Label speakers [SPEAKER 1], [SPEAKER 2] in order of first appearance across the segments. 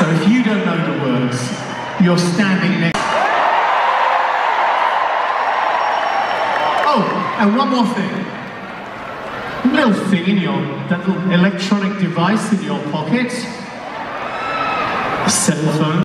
[SPEAKER 1] So if you don't know the words, you're standing next. Oh, and one more thing. Little thing in your that little electronic device in your pocket. A cell phone.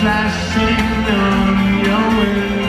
[SPEAKER 1] If on your you'll